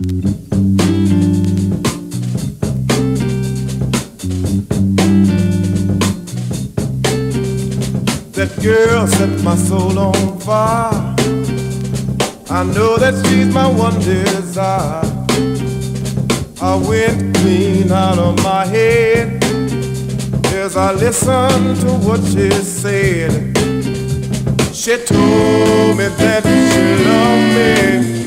That girl set my soul on fire. I know that she's my one desire. I went clean out of my head as I listened to what she said. She told me that she loved me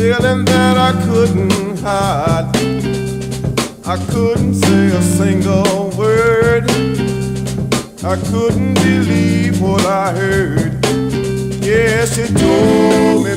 feeling that I couldn't hide. I couldn't say a single word. I couldn't believe what I heard. Yeah, she told me